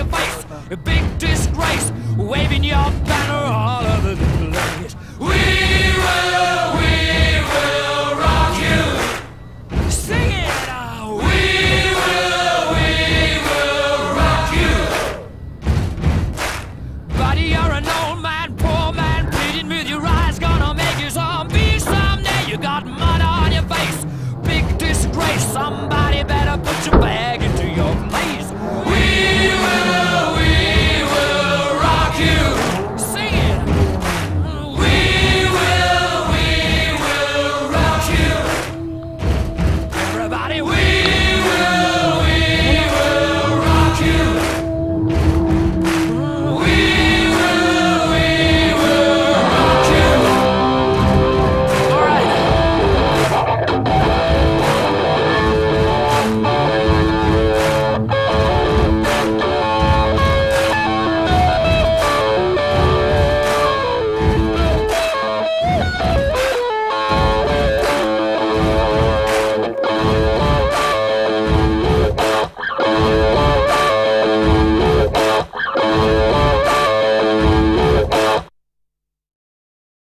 Your face, a big disgrace, waving your banner